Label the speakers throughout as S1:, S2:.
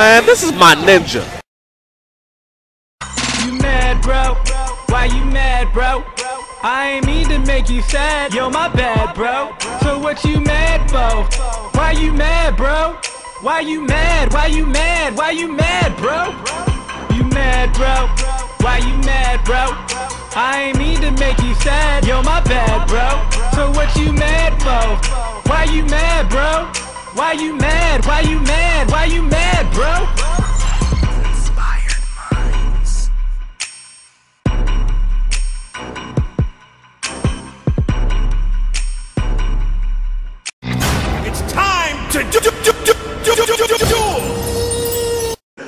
S1: Man, this is my ninja.
S2: You mad, bro? Why you mad, bro? I ain't mean to make you sad, yo, my bad, bro. So what you mad for? Why you mad, bro? Why you mad? Why you mad? Why you mad, bro? You mad, bro? Why you mad, bro? I ain't mean to make you sad, yo, my bad, bro. So what you mad for? Why you mad, bro? Why you mad? Why you mad? Why you mad, bro?
S3: It's time to do.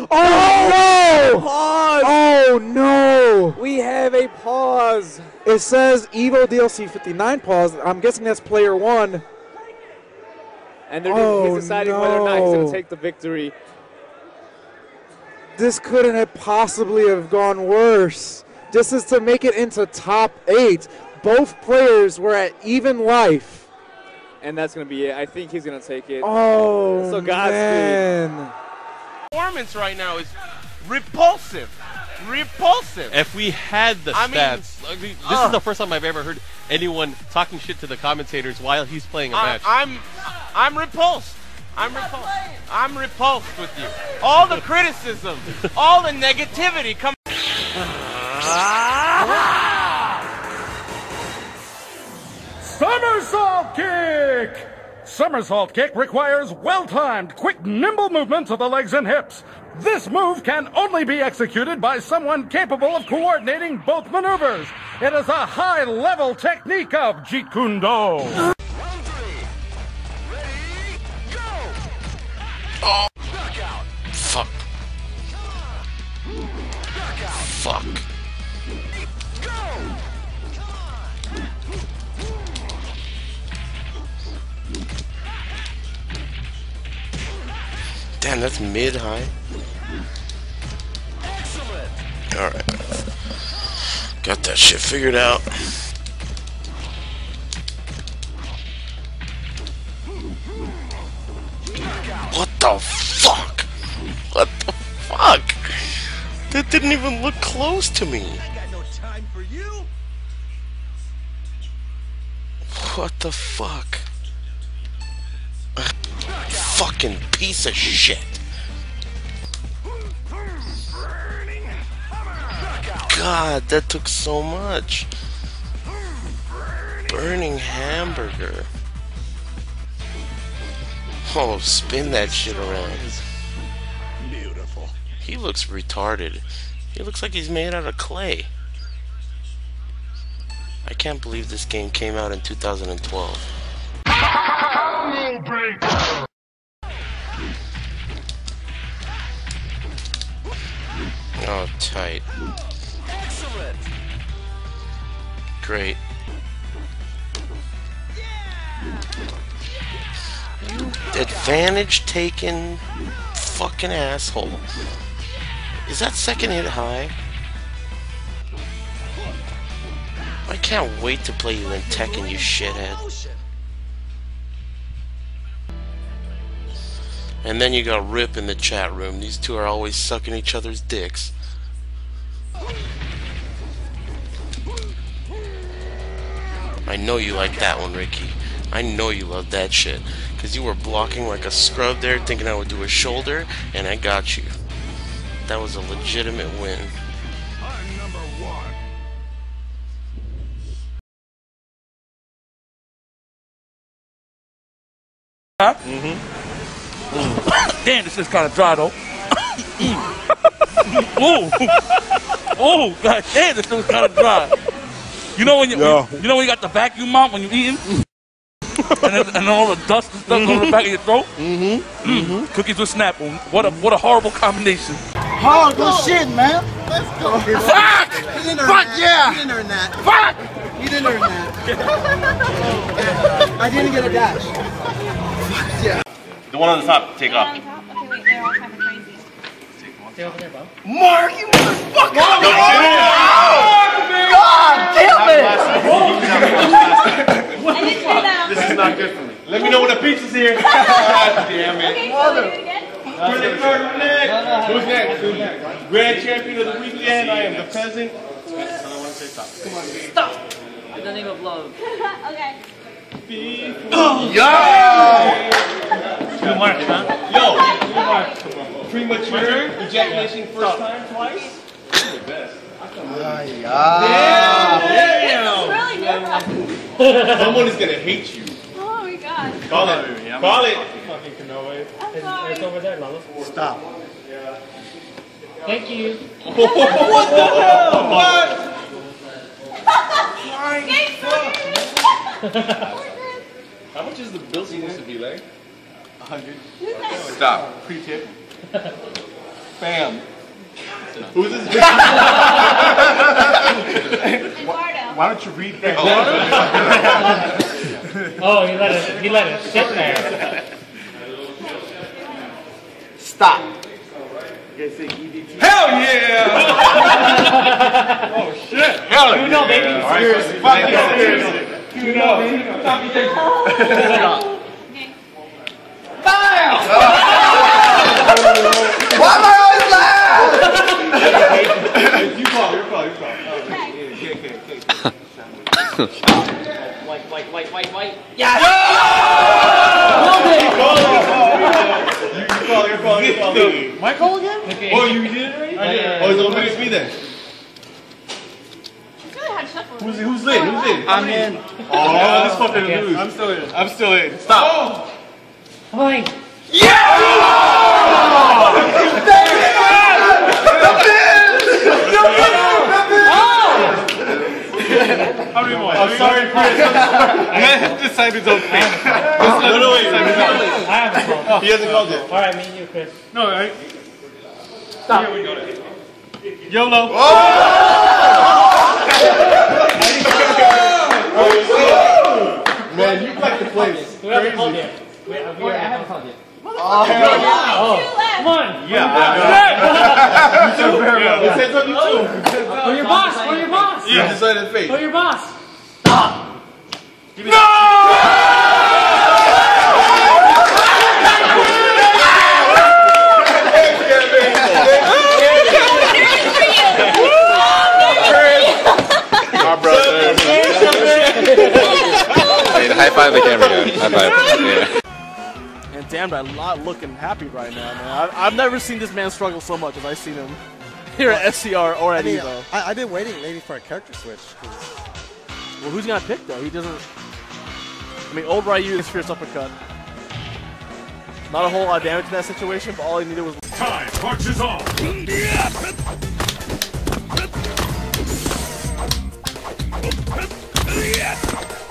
S3: Oh,
S4: oh no!
S5: Pause.
S4: Oh no!
S5: We have a pause.
S4: It says Evo DLC 59 pause. I'm guessing that's player one.
S5: And they're
S4: Oh,
S5: he's deciding whether or not he's going to take the victory.
S4: This couldn't have possibly have gone worse. This is to make it into top eight. Both players were at even life.
S5: And that's going to be it. I think he's going to take it.
S4: Oh
S5: So Godspeed.
S4: man!
S1: Performance right now is repulsive. Repulsive.
S6: If we had the
S1: I mean,
S6: stats, like, this
S1: ugh.
S6: is uh. the first time I've ever heard anyone talking shit to the commentators while he's playing a
S1: I,
S6: match.
S1: I'm I'm repulsed. I'm repulsed. I'm repulsed with you. All the criticism, all the negativity comes.
S7: Somersault kick! Somersault kick requires well-timed, quick, nimble movements of the legs and hips. This move can only be executed by someone capable of coordinating both maneuvers. It is a high-level technique of Jeet Kune Do.
S6: Fuck. Fuck. Damn, that's mid high. Alright. Got that shit figured out. What the fuck? What the fuck? That didn't even look close to me. What the fuck? Fucking piece of shit. God, that took so much. Burning hamburger. Oh, spin that shit around.
S3: Beautiful.
S6: He looks retarded. He looks like he's made out of clay. I can't believe this game came out in 2012. Oh, tight. Great. Advantage taken fucking asshole. Is that second hit high? I can't wait to play you in Tekken, you shithead. And then you got Rip in the chat room. These two are always sucking each other's dicks. I know you like that one, Ricky. I know you love that shit. Because you were blocking like a scrub there, thinking I would do a shoulder, and I got you. That was a legitimate win.
S3: Number one.
S7: Damn, this is kind of dry though. Ooh, ooh, god damn, this is kind of dry. You know when you, you know when you got the vacuum mount when you're eating, and, then, and then all the dust and stuff on the back of your throat. Mm-hmm. Cookies with snap on. What a what a horrible combination.
S8: Oh, good shit, man. Let's go.
S7: Fuck!
S8: You didn't earn
S7: Fuck
S8: that.
S7: yeah!
S8: You didn't earn that.
S7: Fuck!
S8: You didn't earn that. I didn't get a dash. Yeah.
S9: The one on the top, take off.
S10: Okay, wait, they're all kind of crazy.
S8: Mark, you motherfucker! God damn it!
S10: I didn't hear that.
S9: This is not good for me. Let me know when the pizza's here. God damn it.
S10: Okay, so do it again.
S9: Credit card next. Who's next? Who's next? Grand champion of the weekend. I am the peasant.
S11: Stop! In the name of love.
S10: okay.
S9: Yo! Good mark, huh? Yo, premature ejaculation first time twice. You're the best.
S10: This
S9: Damn!
S10: is really different.
S9: Someone is gonna hate you.
S10: Oh my god.
S9: Call it. Call it. Fucking Kanoe.
S10: I'm sorry.
S11: over there, Lalo.
S9: Stop.
S11: Thank you.
S9: what the hell? What? How much is the bill supposed to be, like? A hundred. Stop. Pre-tip. Bam. Who's this?
S10: Eduardo.
S9: Why don't you read that?
S11: Oh, he let it. He let it sit there.
S9: Stop. Hell yeah! oh shit! Hell
S11: You know, baby.
S9: All right,
S11: Seriously.
S9: fucking seriously. You know,
S12: Why am I always loud?
S9: You call, you call, you call. Okay, okay, okay.
S11: White, white, white, white, white.
S9: You call, you call, you call. My call again? Oh, you did it already?
S11: I did.
S9: Oh, it's only it's me then.
S10: really had.
S9: Who's who's in? Who's in?
S12: I'm in.
S9: Oh, this fucking
S11: Okay.
S9: lose. I'm still in. I'm still in. Stop.
S11: Fine.
S9: I'm sorry, Chris. Man, decide his own fate. No, no, wait.
S11: I haven't.
S9: He hasn't called it.
S11: All right, me and you, Chris.
S9: No, right? Stop. Here we go. YOLO. Man, you like the place.
S11: Yet. We, haven't called yet.
S10: Oh,
S11: Oh, come on.
S9: Yeah. You took very well. It says on you too.
S11: For your boss. For your boss.
S9: You decided fate.
S11: For your boss.
S13: My brother. hey, high five the camera guy. High five. Yeah.
S14: And I'm not looking happy right now, man. I, I've never seen this man struggle so much as I've seen him here at SCR or
S15: I
S14: at
S15: mean,
S14: Evo.
S15: I, I've been waiting maybe for a character switch. 'cause-
S14: Well, who's gonna pick though? He doesn't. I mean, old Ryu is fierce uppercut. Not a whole lot of damage in that situation, but all he needed was.
S7: Time marches on.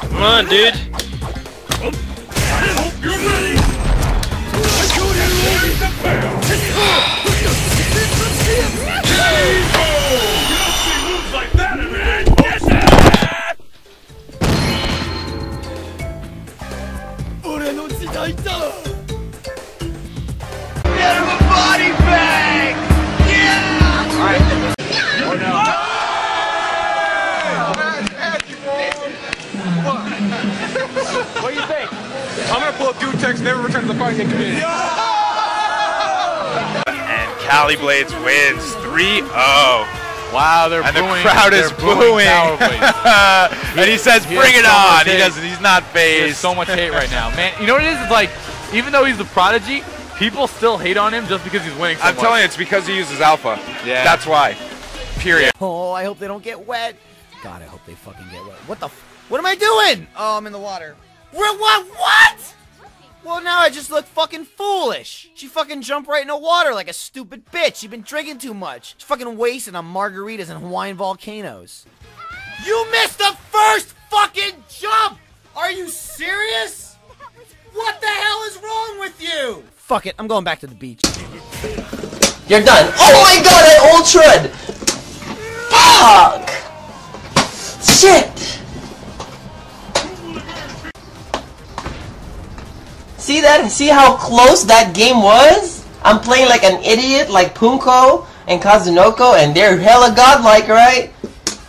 S6: Come on, dude.
S9: What do you think? I'm gonna pull a up Dutex, never return to the fighting community.
S16: And Cali Blades wins 3-0.
S13: Wow, they're
S16: and
S13: booing.
S16: the crowd is
S13: booing
S16: booing. And he says,
S13: He
S16: "Bring it
S13: so
S16: on." He doesn't. He's not
S13: There's
S16: phased.
S13: so much hate right now, man. You know what it is? It's like, even though he's the prodigy, people still hate on him just because he's winning so
S16: I'm
S13: much.
S16: telling you, it's because he uses alpha.
S13: Yeah.
S16: That's why. Period.
S12: Oh, I hope they don't get wet. God, I hope they fucking get wet. What the? F- what am I doing? Oh, I'm in the water. What? What? What? Well, now I just look fucking foolish. She fucking jumped right in the water like a stupid bitch. She been drinking too much. She's fucking wasting on margaritas and Hawaiian volcanoes. You missed the first fucking jump! Are you serious? What the hell is wrong with you? Fuck it, I'm going back to the beach.
S17: You're done. Oh my god, I ultra'd! Fuck! Shit! See that? See how close that game was? I'm playing like an idiot like Punko and Kazunoko and they're hella godlike, right?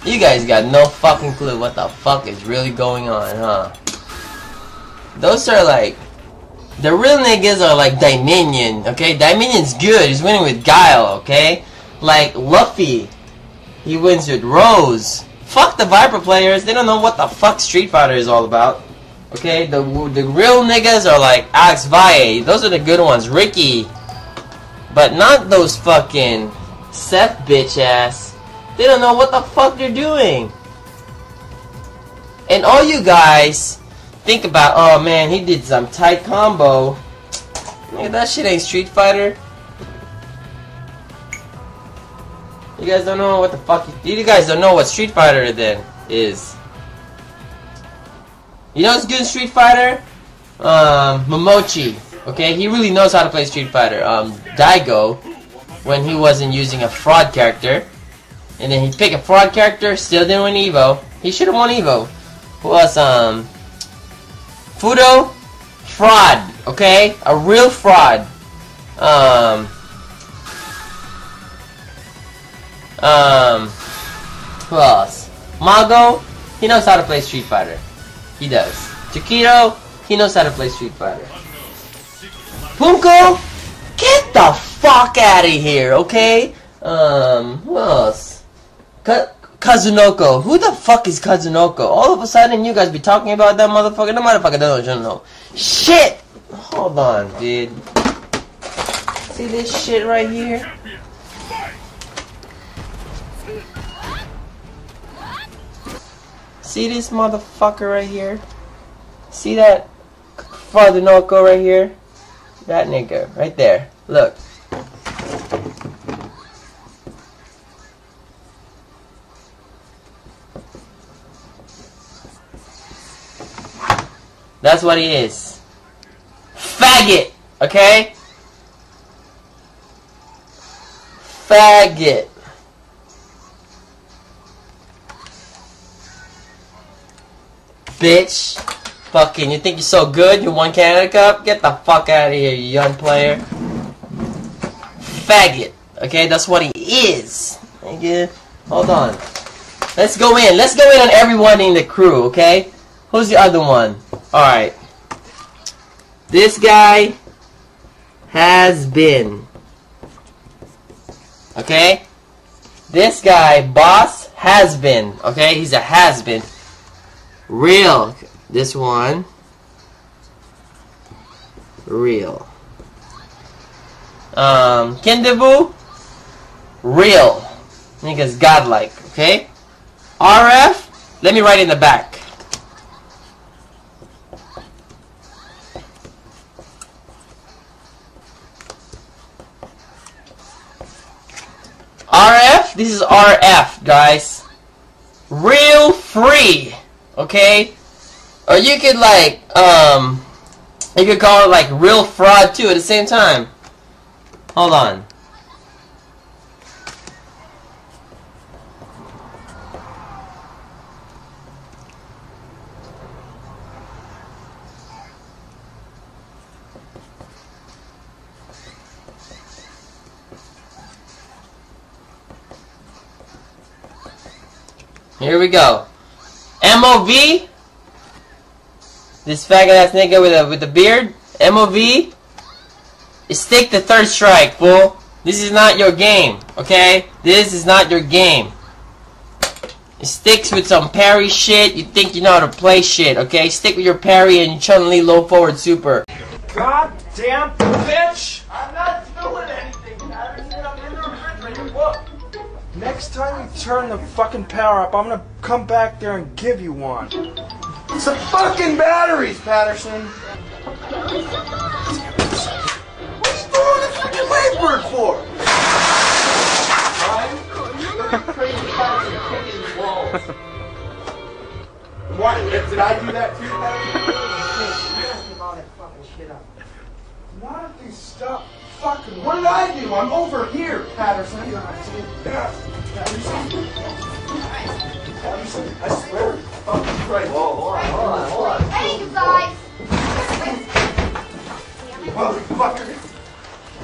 S17: You guys got no fucking clue what the fuck is really going on, huh? Those are like The real niggas are like Dominion, okay? Dominion's good. He's winning with Guile, okay? Like Luffy, he wins with Rose. Fuck the Viper players. They don't know what the fuck Street Fighter is all about. Okay, the the real niggas are like Alex Valle. Those are the good ones. Ricky, but not those fucking Seth bitch ass. They don't know what the fuck they're doing. And all you guys think about, oh man, he did some tight combo. Nigga, that shit ain't Street Fighter. You guys don't know what the fuck. You, you guys don't know what Street Fighter then is. You know what's good in Street Fighter? Um, Momochi. Okay, he really knows how to play Street Fighter. Um, Daigo, when he wasn't using a fraud character, and then he picked a fraud character, still didn't win Evo. He should have won Evo. Who else? Um, Fudo, fraud. Okay, a real fraud. Um, um, who else? Mago, he knows how to play Street Fighter. He does. Chiquito, he knows how to play Street Fighter. Punko, get the fuck out of here, okay? Um, who else? Ka Kazunoko. Who the fuck is Kazunoko? All of a sudden, you guys be talking about that motherfucker. No motherfucker don't know. Shit! Hold on, dude. See this shit right here? See this motherfucker right here? See that Kazunoko right here? That nigga, right there. Look. That's what he is. Faggot! Okay? Faggot. Bitch. Fucking, you think you're so good? You won Canada Cup? Get the fuck out of here, you young player. Faggot. Okay, that's what he is. Nigga. Hold on. Let's go in. Let's go in on everyone in the crew, okay? Who's the other one? Alright. This guy has been. Okay? This guy, boss, has been. Okay? He's a has been. Real. This one. Real. Um, Kindevu. Real. Nigga's godlike. Okay? RF. Let me write in the back. RF, this is RF, guys. Real free, okay? Or you could like, um, you could call it like real fraud too at the same time. Hold on. Here we go. MOV. This faggot ass nigga with a with the beard. MOV. Stick the third strike, fool. This is not your game, okay? This is not your game. It sticks with some parry shit. You think you know how to play shit, okay? Stick with your parry and Chun Li low forward super.
S3: God damn bitch!
S18: I'm not Next time you turn the fucking power up, I'm gonna come back there and give you one. Some fucking batteries, Patterson. What are you throwing the fucking labor for? What? Did I do that too, Why don't you stop fucking? What did I do? I'm over here, Patterson. Patterson, I swear. Fucking Christ. Whoa, hold on, hold on, hold on.
S10: Hey, you guys!
S18: Motherfucker.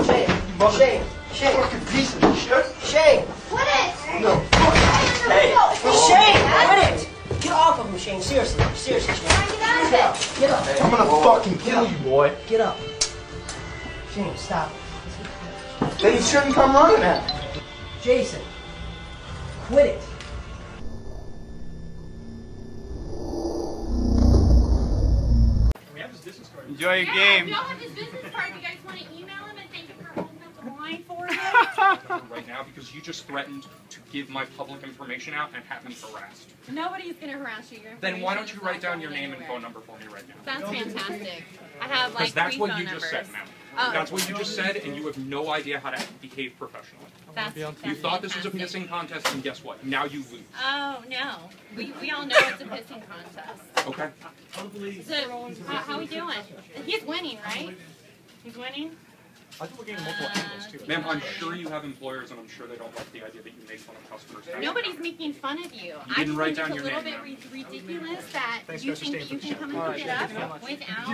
S17: Shane, Shane, Shane.
S18: Fucking piece of shit.
S17: Shane.
S10: Quit it!
S18: No.
S17: Hey, Shane,
S10: man.
S17: quit it. Get off of him, Shane. Seriously, seriously, Shane.
S10: Get out of there.
S17: Get up.
S18: I'm gonna fucking kill you, boy.
S17: Get up.
S19: James, stop.
S3: Then he shouldn't come running at me.
S19: Jason, quit it.
S20: Enjoy your
S10: Yeah,
S20: game.
S10: If y'all have his business card, you guys want to email him and thank him for holding up the line for him?
S21: right now because you just threatened to give my public information out and have me harassed.
S10: Nobody's gonna harass you.
S21: Then why don't you write down your
S10: going
S21: name and phone number for me right now?
S10: That's fantastic. I have
S21: Because
S10: like
S21: that's
S10: three
S21: what
S10: phone
S21: you just
S10: numbers.
S21: said, ma'am.
S10: Oh.
S21: That's what you just said, and you have no idea how to behave professionally.
S10: That's,
S21: You thought this was a
S10: fantastic.
S21: pissing contest, and guess what? Now you lose.
S10: Oh no, we, we all know it's a pissing contest.
S21: Okay.
S10: So how, how we doing? He's winning, right? He's winning.
S21: I think we're getting multiple angles too. Ma'am, I'm sure you have employers, and I'm sure they don't like the idea that you make fun of customers.
S10: Nobody's making fun of you. I
S21: didn't
S10: just
S21: write
S10: think
S21: down
S10: it's a
S21: your
S10: little
S21: name,
S10: bit ri- ridiculous that
S21: Thanks,
S10: you
S21: guys, for
S10: think
S21: staying
S10: you
S21: for
S10: can
S21: the
S10: come and pick it
S21: Alright,
S10: up without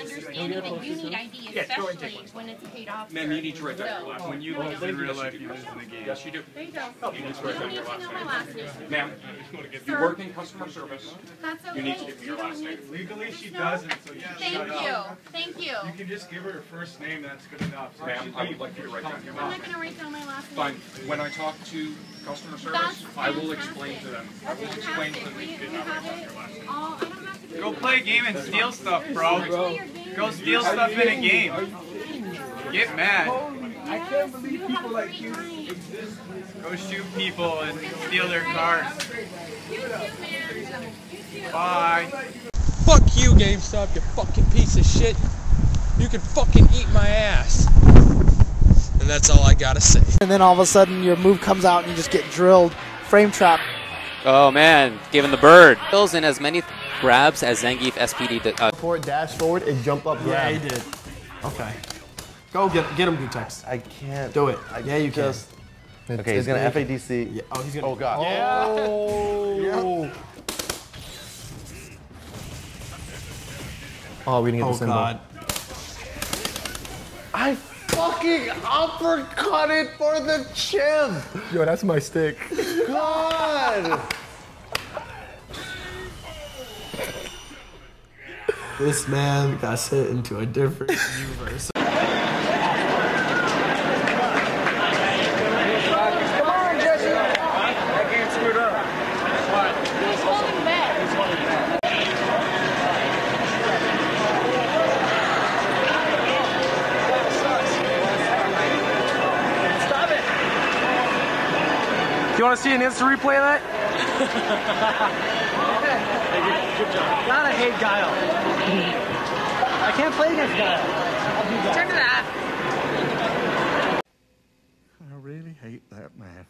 S10: understanding that you need ID,
S21: Yeah, go ahead take
S10: especially when it's paid officer.
S21: Ma'am, you need to write down your last oh, name.
S20: When you
S10: No, I
S20: lose in real life, you lose in the game.
S21: Yes, you do.
S10: There you go.
S21: Oh, you need to
S10: You
S21: write
S10: don't
S21: down
S10: need
S21: your
S10: to
S21: last
S10: know my
S21: name.
S10: last name.
S21: Ma'am, you
S10: Sir.
S21: work in customer service.
S10: That's okay.
S21: You need to give me your
S10: don't
S21: last name.
S10: need-
S20: Legally, she doesn't, so you
S10: Thank
S20: shut
S10: you. Thank you.
S20: You can just give her her first name, that's good enough. So
S21: Ma'am, I would like you to write down your
S10: I'm
S21: last
S10: not
S21: name.
S10: gonna write down my last name.
S21: Fine. When I talk to customer service,
S10: That's
S21: I will explain to them. I will explain to
S10: fantastic.
S21: them that
S10: We,
S21: you
S10: we
S21: did not write down
S10: it
S21: your last name.
S10: all. I don't have to
S20: Go play a game and steal stuff, bro.
S10: Play your game.
S20: Go steal stuff in a game. Get mad.
S10: I can't believe people like you
S20: exist. Go shoot people and steal their cars. Bye.
S14: Fuck you, GameStop, you fucking piece of shit. You can fucking eat my ass. And that's all I gotta say.
S4: And then all of a sudden your move comes out and you just get drilled. Frame trap.
S5: Oh man, giving the bird. Fills in as many grabs as Zangief SPD did. Uh,
S22: Forward, dash forward, and jump up grab.
S23: Yeah, he did.
S22: Okay. Go get get him, Gootecks.
S23: I can't.
S22: Do it.
S23: I
S22: yeah, you
S23: just,
S22: can.
S23: Okay, he's gonna
S22: It's-
S23: FADC.
S22: Yeah. Oh, he's gonna.
S23: Oh god.
S22: Oh.
S23: Oh, we didn't get
S22: Oh
S23: the symbol.
S22: god.
S23: I fucking uppercut it for the chin.
S22: Yo, that's my stick.
S23: God.
S22: This man got sent into a different universe.
S3: Want to see an instant replay of that?
S11: Good job. God, I hate Guile. I can't play against Guile.
S10: Turn to that.
S23: I really hate that man.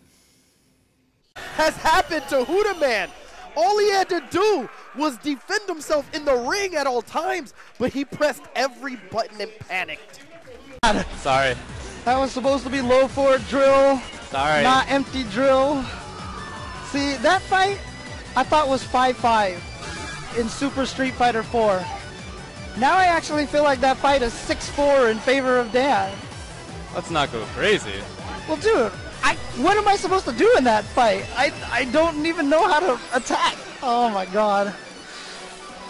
S4: Has happened to Huda Man. All he had to do was defend himself in the ring at all times, but he pressed every button and panicked.
S5: sorry.
S4: That was supposed to be low forward drill,
S5: Sorry.
S4: not empty drill. See, that fight I thought was 5-5 in Super Street Fighter 4. Now I actually feel like that fight is 6-4 in favor of Dan.
S5: Let's not go crazy.
S4: Well, dude, I what am I supposed to do in that fight? I I don't even know how to attack. Oh my god.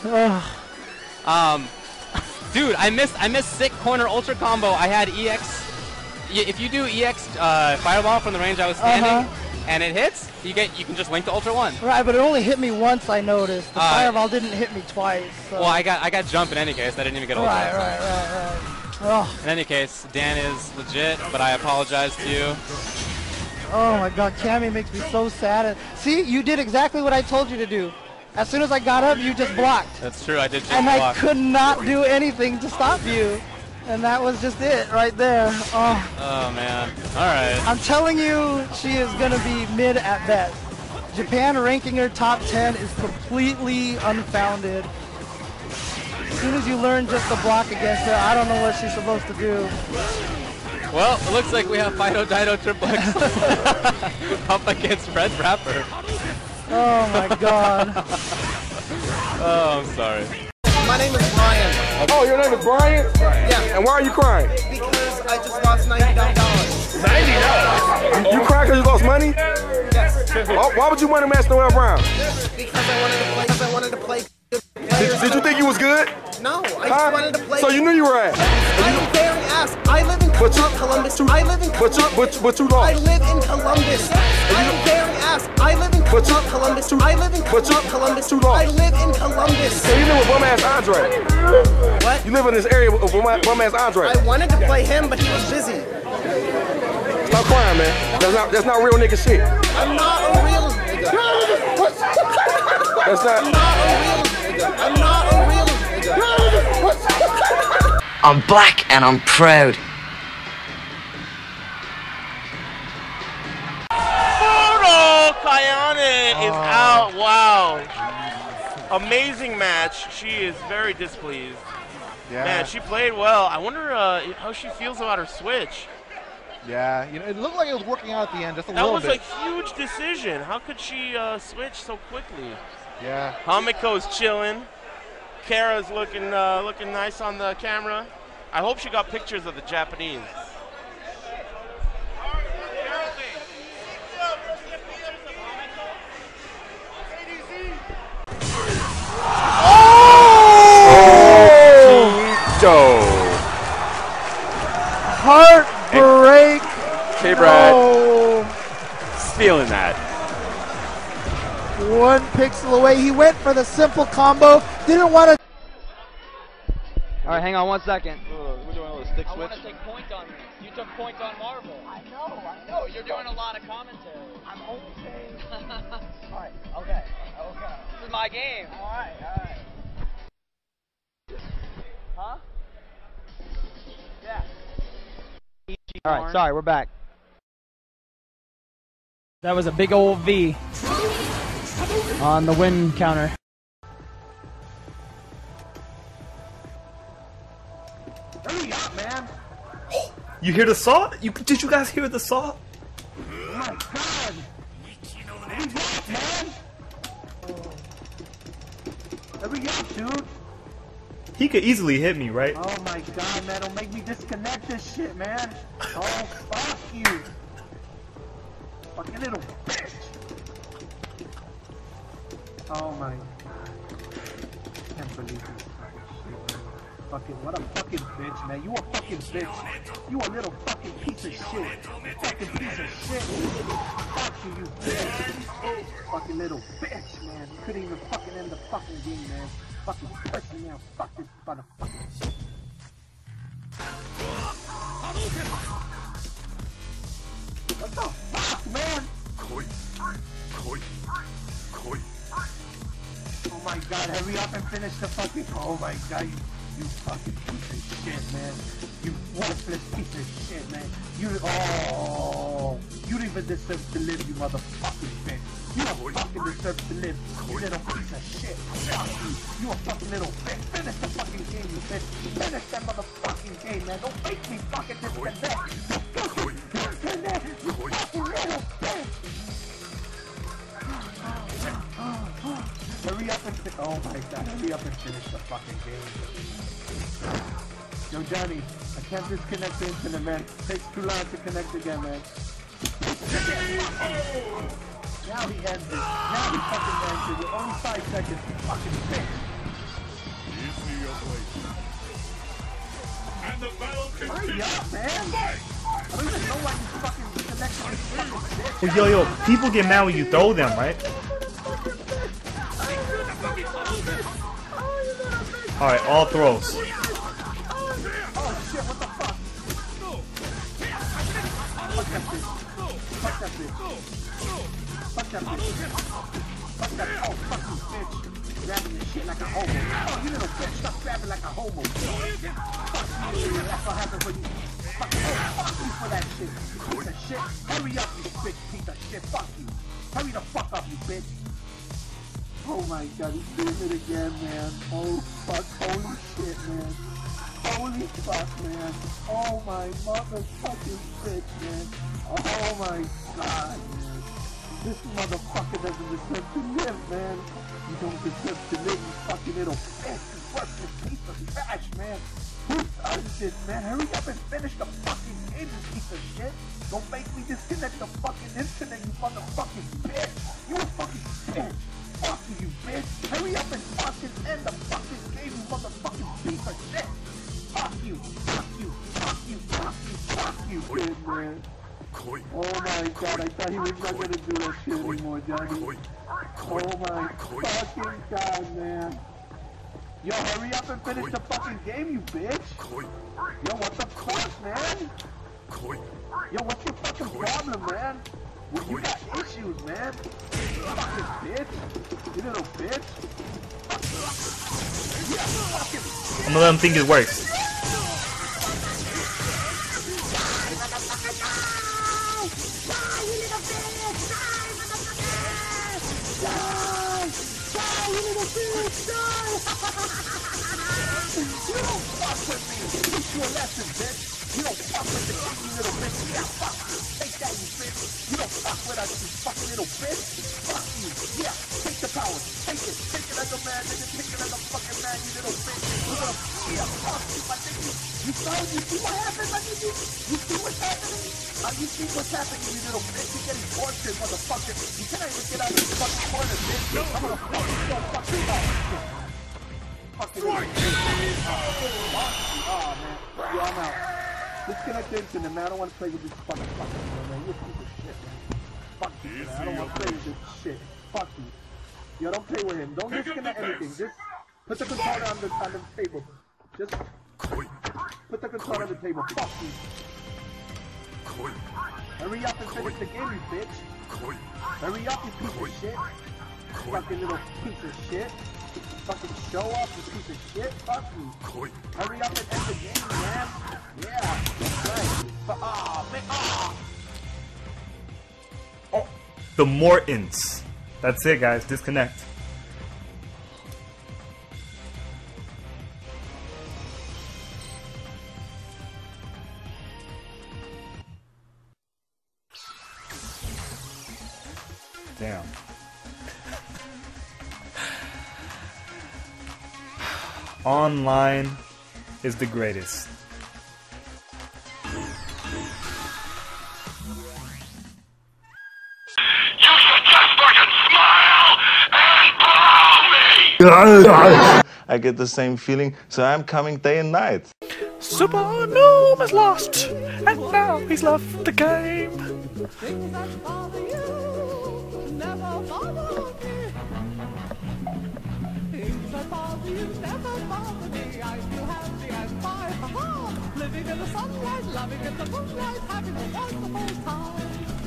S4: Ugh.
S5: Um, dude, I missed I missed sick corner ultra combo. I had EX. If you do EX uh, fireball from the range I was standing,
S4: Uh-huh.
S5: and it hits, you get you can just link to ultra one.
S4: Right, but it only hit me once. I noticed the
S5: Uh,
S4: fireball didn't hit me twice. So.
S5: Well, I got I got jump in any case. I didn't even get ultra.
S4: Right, right, right, right. Oh,
S5: In any case, Dan is legit, but I apologize to you.
S4: oh my God, Cammy makes me so sad. See, you did exactly what I told you to do. As soon as I got up, you just blocked,
S5: That's true. I did just
S4: and I could not do anything to stop you. And that was just it right there. Oh.
S5: Oh man. All right.
S4: I'm telling you, she is going to be mid at best. Japan ranking her top 10 is completely unfounded. As soon as you learn just to block against her, I don't know what she's supposed to do.
S5: Well, it looks like we have Fido Dido Triplex up against Red Rapper.
S4: Oh my god.
S5: Oh, I'm sorry.
S8: My name is Brian.
S3: Oh, your name is Brian?
S8: Yeah.
S3: And why are you crying?
S8: Because I just lost ninety dollars.
S3: Ninety dollars. You cry because you lost money?
S8: Yes.
S3: Why, why would you want to match Noel Brown?
S8: Because I wanted to play. Because I wanted to play.
S18: Did, did you think you was good?
S8: No, I
S18: Huh?
S8: wanted to play.
S18: So you knew you were at.
S8: I'm very ass. I live in
S18: But you-
S8: Columbus. I live in
S18: But you, but, but you
S8: I live in Columbus. I'm very ass. I live in
S18: But you,
S8: Columbus. I live in
S18: but you,
S8: Columbus.
S18: you
S8: I
S18: lost.
S8: live in Columbus.
S18: So you live with bum ass Andre.
S8: What?
S18: You live in this area with bum bum ass Andre.
S8: I wanted to play him, but he was busy.
S18: Stop crying, man. That's not that's not real nigga shit.
S8: I'm not a real nigga.
S18: That's not.
S8: I'm not a real nigga. I'm not a real nigga.
S24: I'm black and I'm proud.
S1: Furo Kayane is out. Wow. Amazing match. She is very displeased.
S12: Yeah.
S1: Man, she played well. I wonder uh, how she feels about her switch.
S12: Yeah, you know, it looked like it was working out at the end just a
S1: That
S12: little
S1: was a huge decision. How could she uh, switch so quickly?
S12: Yeah.
S1: Hamiko's chilling. Kara's looking uh, looking nice on the camera. I hope she got pictures of the Japanese.
S5: Joe.
S4: Heartbreak.
S5: K Brad.
S4: No.
S5: Feeling that.
S4: One pixel away. He went for the simple combo. Didn't want to.
S11: All right, hang on one second.
S25: We're doing a little stick
S26: I want to take point on you. took point on Marvel. I know, I know. You're doing a lot of commentary. I'm only saying. all right, okay, okay. This is my game. All right, all right. Huh? Yeah.
S11: All right, sorry, we're back. That was a big old V on the win counter.
S18: Hurry up, man.
S27: You hear the saw? You did you guys hear the saw?
S18: Oh my god. Hurry up, man. Hurry up, dude.
S27: He could easily hit me, right?
S18: Oh my god, man. Don't make me disconnect this shit, man. Oh, fuck you. Fucking little bitch. Oh my god. Can't believe this fucking what a fucking bitch, man. You a fucking bitch. You a little fucking piece of shit. Fucking piece of shit. Fuck you, you bitch. Fucking little bitch, man. You couldn't even fucking end the fucking game, man. Fucking pussy, man. Fuck this motherfucker. What the fuck, man? Oh my god, hurry up and finish the fucking. Oh my god, you, you fucking piece of shit, man. You worthless piece of shit, man. You. Oh. You don't even deserve to live, you motherfucking bitch. You don't fucking deserve to live, you little piece of shit. Fuck you. You a fucking little bitch. Finish the fucking game, you bitch. Finish that motherfucking game, man. Don't make me fucking disconnect. You fucking disconnect. And fi- oh my god, hurry up and finish the fucking game. Yo, Johnny, I can't disconnect the internet, man. takes too long to connect again, man. Now he ends it. Now he fucking ends it with only five seconds. Fucking bitch. Hurry up, man. I don't even know why you fucking disconnected this fucking.
S27: Yo, yo, people get mad when you throw them, right? Alright, all throws.
S18: Hurry up, you bitch piece of shit. Fuck you. Hurry the fuck up, you bitch. Oh my god, he's doing it again, man. Oh fuck, holy shit, man. Holy fuck, man. Oh my motherfucking bitch, man. Oh my god, man. This motherfucker doesn't deserve to live, man. You don't deserve to live, you fucking little bitch. You worthless piece of trash, man. Who does this, man? Hurry up and finish the fucking game, you piece of shit. Don't make me disconnect the fucking internet, you motherfucking bitch. You a fucking bitch. Fuck you, bitch! Hurry up and fucking end the fucking game, you motherfucking piece of shit! Fuck you! Fuck you! Fuck you! Fuck you! Fuck you, dude, man! Oh my god, I thought he was not gonna do that shit anymore, Daddy. Oh my fucking god, man. Yo, hurry up and finish the fucking game, you bitch! Yo, what the fuck, man? Yo, what's your fucking problem, man? Well, you got issues, man. Fucking bitch. You little bitch.
S28: I'm gonna let him think it works.
S18: You don't fuck with me. Teach you a lesson, bitch. You don't fuck with the king, you little bitch. Yeah, fuck you. That, you bitch. You don't fuck with us, you fucking little bitch. Fuck you. Yeah, take the power. Take it. Take it like a man, nigga. Take it like a fucking man, you little bitch. Yeah, fuck you, my nigga. You saw, you see what happened, my nigga? You see what's happening? Uh, you see what's happening, you little bitch. You're getting tortured, motherfucker. You cannot even get out of this fucking corner, bitch. I'm gonna fuck you so fucking up. Fucking idiot. Oh, man. Yo, I'm out. Disconnect the internet, man. I don't want to play with this fucking fucking man. You're a piece of shit, man. Fuck you, man. I don't want to play with this shit. Fuck you. Yo, don't play with him. Don't disconnect anything. Just put the controller on the on the table. Just put the controller on the table. Fuck you. Hurry up and finish the game, you bitch. Hurry up, you piece of shit. Fucking little piece of shit. Fucking show off, you piece of shit. Fuck you. Hurry up and end the game, man. Yeah. Right. But, ah, man. Ah.
S28: The Mortons. That's it, guys. Disconnect. Damn. Online is the greatest.
S29: I get the same feeling, so I'm coming day and night.
S28: Super Gnome is lost, and now he's left the game.
S30: Living in the sunlight, loving in the moonlight, having a wonderful time. Having got I don't need a lot, coffee's only a dime. Living in the sunlight, loving in the moonlight, having a wonderful time.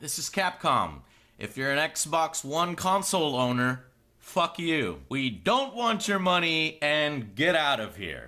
S31: This is Capcom. If you're an Xbox One console owner, fuck you. We don't want your money and get out of here.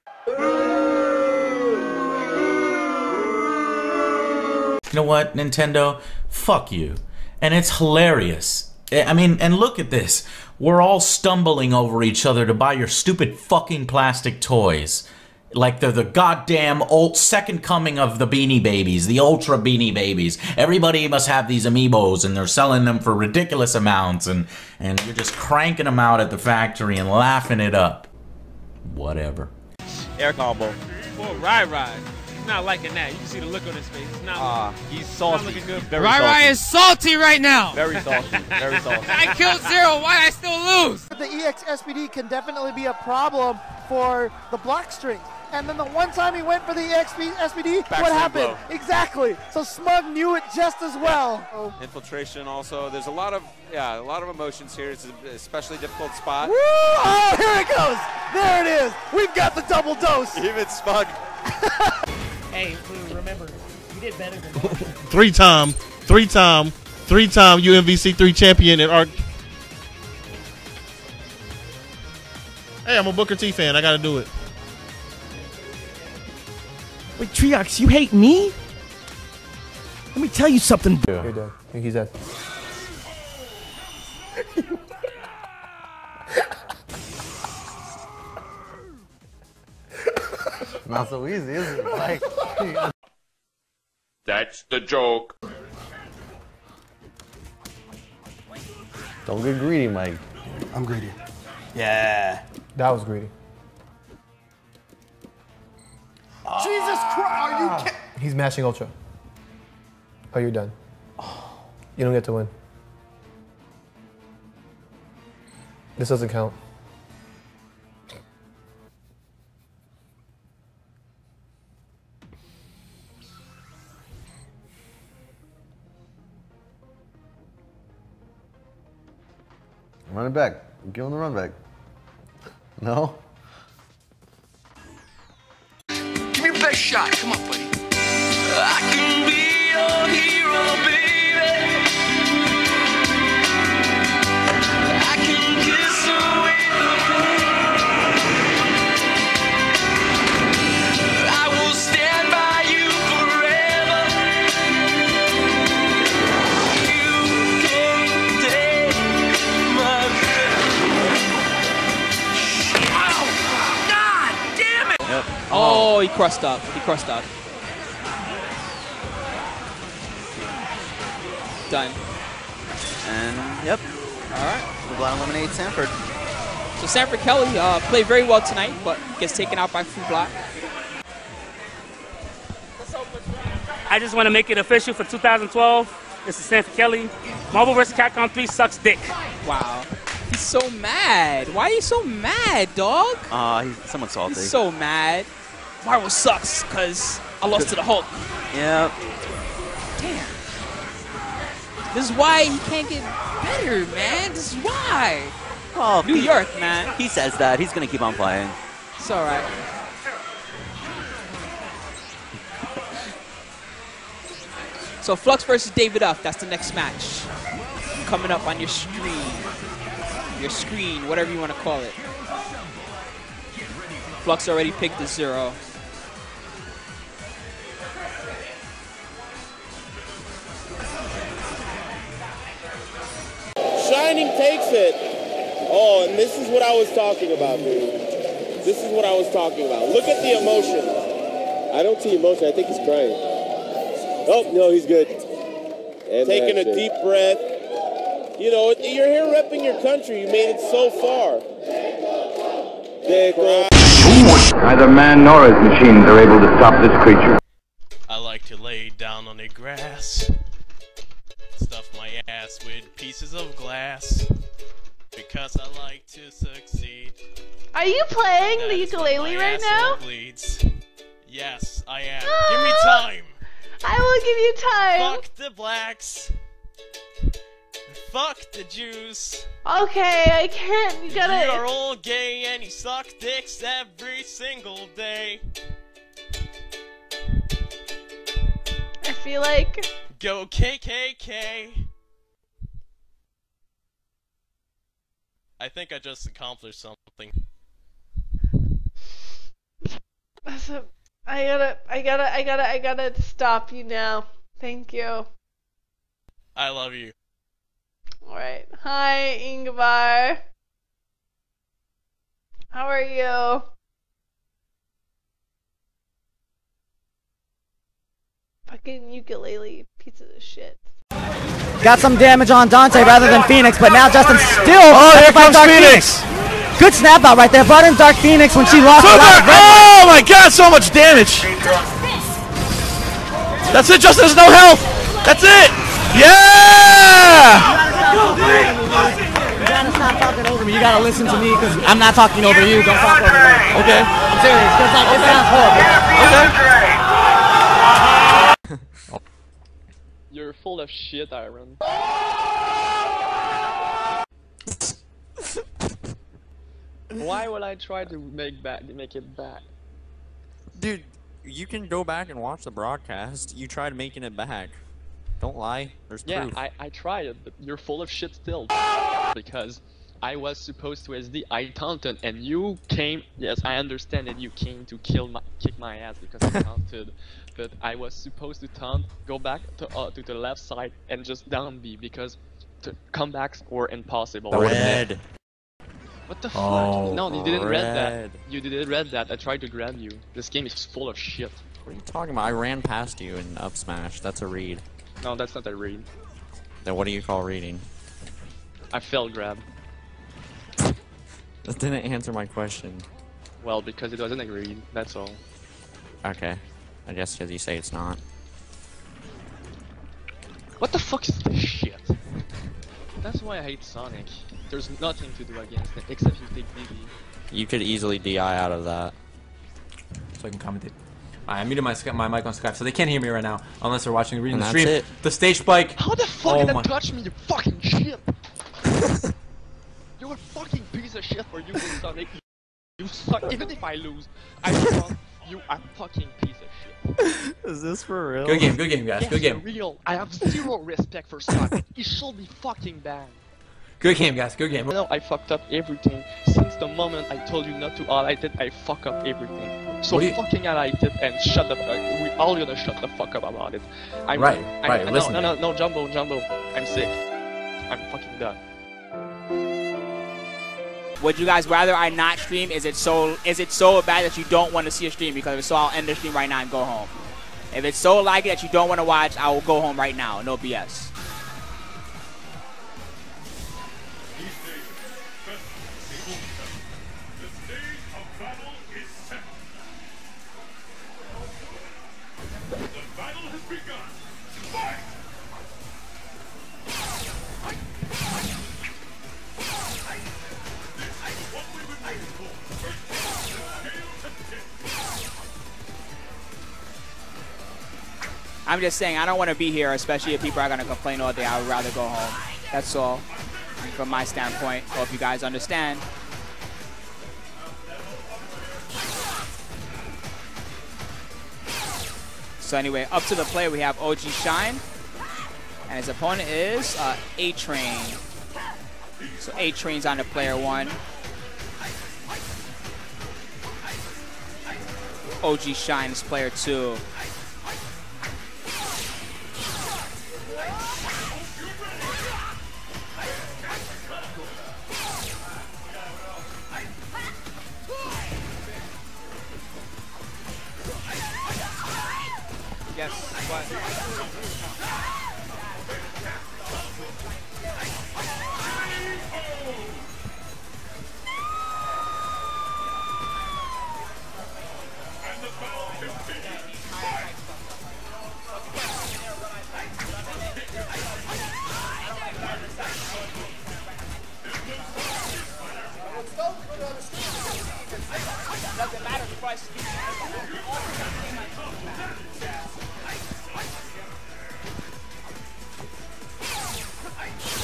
S31: You know what, Nintendo? Fuck you. And it's hilarious. I I mean, and look at this. We're all stumbling over each other to buy your stupid fucking plastic toys. Like they're the goddamn old second coming of the Beanie Babies, the Ultra Beanie Babies. Everybody must have these amiibos, and they're selling them for ridiculous amounts, and and you're just cranking them out at the factory and laughing it up. Whatever.
S32: Air combo.
S33: Poor Rai Rai. He's not liking that. You can see the look on his face. He's not.
S32: Ah, he's
S33: not
S32: salty.
S33: looking good.
S32: Very
S33: Rai
S32: salty.
S33: Rai is salty right now.
S32: Very salty. Very salty.
S33: I killed Zero. Why I still lose?
S4: The EX SPD can definitely be a problem for the block string. And then the one time he went for the EX SPD, what happened?
S32: blow.
S4: Exactly. So Smug knew it just as well. Oh.
S5: Infiltration also. There's a lot of yeah, a lot of emotions here. It's an especially difficult spot.
S4: Woo! Oh, here it goes. There it is. We've got the double dose.
S5: Even Smug.
S34: Hey, Blue, remember, you did better than.
S14: Three time, three time, three time UMVC three champion and Arc. Hey, I'm a Booker T fan. I got to do it.
S35: Wait, Triox, you hate me? Let me tell you something.
S27: You're dead. He's dead.
S18: Not so easy, is it? Like,
S5: That's the joke.
S27: Don't get greedy, Mike.
S18: I'm greedy.
S27: Yeah. That was greedy.
S18: Jesus Christ, are you ah. kidding?
S27: He's mashing Ultra. Oh, you're done. You don't get to win.
S36: This doesn't count.
S37: Run it back. Give him the run back. No?
S33: Give me your best shot. Come on, buddy. I can be your hero, baby.
S38: Oh, he crossed up. He crossed up. Done.
S39: And yep.
S38: All right.
S39: Fublat eliminates Sanford.
S38: So Sanford Kelly uh, played very well tonight, but gets taken out by Fublat.
S40: I just want to make it official for 2012. This is Sanford Kelly. Marvel vs. Capcom 3 sucks dick.
S38: Wow. He's so mad. Why are you so mad, dog?
S39: Uh, he's somewhat salty.
S38: He's so mad. Marvel sucks because I lost to the Hulk.
S39: Yep.
S38: Damn. This is why he can't get better, man. This is why.
S39: Oh,
S38: New York, man.
S39: He says that. He's gonna keep on playing.
S38: It's all right. So Flux versus David Uff. That's the next match coming up on your screen, your screen, whatever you want to call it. Flux already picked the zero.
S41: Shining takes it. Oh, and this is what I was talking about, dude. This is what I was talking about. Look at the emotion. I don't see emotion. I think he's crying. Oh, no, he's good. Taking a deep breath. You know, you're here repping your country. You made it so far.
S27: Neither man nor his machines are able to stop this creature.
S1: I like to lay down on the grass, stuff my ass with pieces of glass, because I like to succeed.
S42: Are you playing the
S1: That's
S42: ukulele
S1: my
S42: right now?
S1: Bleeds. Yes, I am. Give me time.
S42: I will give you time.
S1: Fuck the blacks. Fuck the Jews.
S42: Okay, I can't. You gotta.
S1: You're all gay and you suck dicks every single day.
S42: Feel like.
S1: Go KKK. I think I just accomplished something.
S42: I gotta, I gotta, I gotta, I gotta stop you now. Thank you.
S1: I love you.
S42: Alright. Hi, Ingvar. How are you? Fucking ukulele, you pieces of shit.
S11: Got some damage on Dante rather than Phoenix, but now Justin still.
S14: Oh, here comes
S11: Dark
S14: Phoenix.
S11: Good snap out right there. Brought in Dark Phoenix when she lost.
S14: So Dark- oh my god, so much damage. That's it, Justin. There's no health. That's it. Yeah.
S11: You gotta stop talking over me. You gotta listen to me because I'm not talking over you. Don't talk over me.
S14: Okay.
S11: I'm serious. Cause like it sounds horrible.
S38: You're full of shit, Iron. Why would I try to make back make it back?
S43: Dude, you can go back and watch the broadcast. You tried making it back. Don't lie. There's
S38: Yeah,
S43: proof.
S38: I, I tried, but you're full of shit still. Because I was supposed to SD I taunted and you came yes, I understand that you came to kill my kick my ass because I taunted. But I was supposed to turn, go back to uh, to the left side and just down B because the comebacks were impossible.
S43: Red.
S38: What the fuck?
S43: Oh,
S38: no, you didn't read that. You didn't read that. I tried to grab you. This game is full of shit.
S43: What are you talking about? I ran past you in up smash. That's a read.
S38: No, that's not a read.
S43: Then what do you call reading?
S38: I failed grab.
S43: That didn't answer my question.
S38: Well, because it wasn't a read. That's all.
S43: Okay. I guess because you say it's not.
S38: What the fuck is this shit? That's why I hate Sonic. There's nothing to do against it except you take DD.
S43: You could easily DI out of that.
S44: So I can commentate. I muted my my mic on Skype, so they can't hear me right now unless they're watching reading
S43: And
S44: the
S43: that's
S44: stream.
S43: it.
S44: The stage spike.
S38: How the fuck
S44: oh
S38: did that
S44: my.
S38: touch me, you fucking shit? You're a fucking piece of shit for you, Sonic. You suck. Even if I lose, I suck. You are fucking piece of shit.
S43: Is this for real?
S44: Good game, good game, guys.
S38: Yes,
S44: Good game.
S38: for real. I have zero respect for Sonic. he should be fucking banned.
S44: Good game, guys. Good game.
S38: You know, I fucked up everything. Since the moment I told you not to highlight it, I fuck up everything. So
S44: What do you-
S38: fucking highlight it and shut the fuck. We all gonna shut the fuck up about it. I'm,
S44: Right,
S38: I'm,
S44: right,
S38: No,
S44: listen.
S38: no, no, no, Jumbo, Jumbo. I'm sick. I'm fucking done.
S39: Would you guys rather I not stream? Is it so is it so bad that you don't want to see a stream? Because if so, I'll end the stream right now and go home. If it's so like it that you don't want to watch, I will go home right now. No BS. I'm just saying I don't want to be here, especially if people are gonna complain all day. I would rather go home. That's all, from my standpoint. Hope you guys understand. So anyway, up to the play we have OG Shine, and his opponent is uh, A Train. So A Train's on the player one. OG Shine is player two. Yes, what?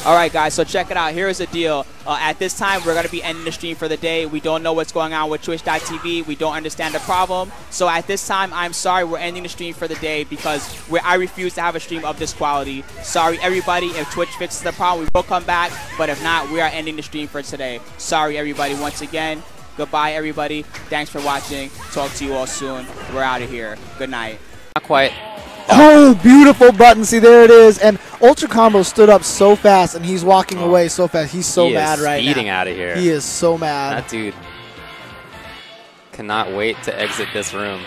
S39: All right, guys, so check it out. Here is the deal. Uh, at this time, we're going to be ending the stream for the day. We don't know what's going on with Twitch.tv. We don't understand the problem. So at this time, I'm sorry we're ending the stream for the day because I refuse to have a stream of this quality. Sorry, everybody. If Twitch fixes the problem, we will come back. But if not, we are ending the stream for today. Sorry, everybody, once again. Goodbye, everybody. Thanks for watching. Talk to you all soon. We're out of here. Good night.
S45: Not quite.
S4: Oh, beautiful button. See, there it is. And Ultra Combo stood up so fast, and he's walking oh. away so fast. He's so
S45: he
S4: mad
S45: is
S4: right
S45: speeding
S4: now.
S45: out of here.
S4: He is so mad.
S45: That dude cannot wait to exit this room.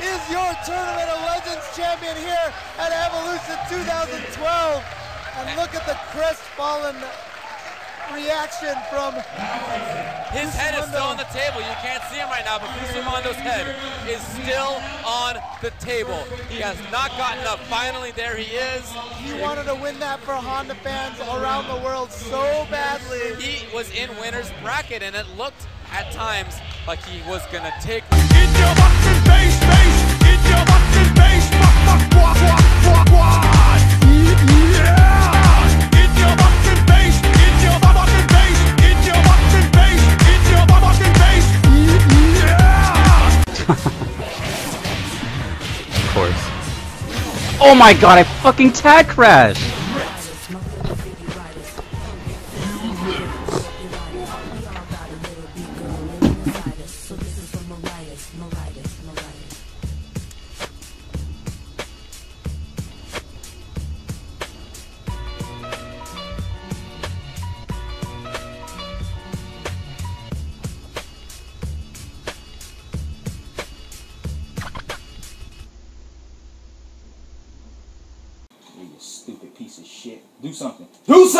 S15: is your Tournament of Legends champion here at Evolution 2012. And look at the crestfallen reaction from
S5: His head is still on the table. You can't see him right now, but Busamondo's head is still on the table. He has not gotten up. Finally, there he is.
S15: He wanted to win that for Honda fans around the world so badly.
S5: He was in winner's bracket, and it looked at times like he was gonna take.
S46: Of course. Oh my god, I fucking tag crashed!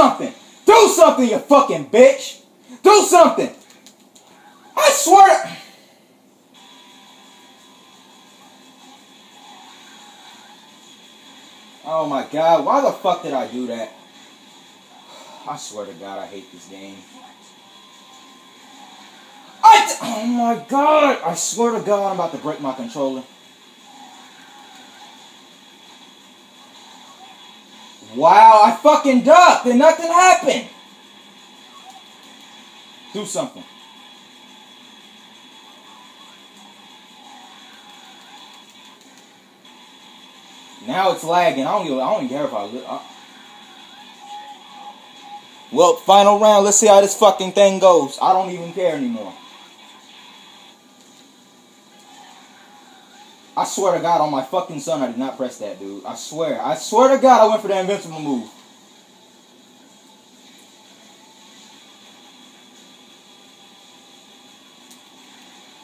S47: Something! Do something, you fucking bitch! Do something! I swear Oh my god, why the fuck did I do that? I swear to God, I hate this game. I oh my God! I swear to God, I'm about to break my controller. Wow, I fucking ducked and nothing happened. Do something. Now it's lagging. I don't give. I don't even care if I. look. I well, final round. Let's see how this fucking thing goes. I don't even care anymore. I swear to God, on my fucking son, I did not press that, dude. I swear. I swear to God, I went for the invincible move.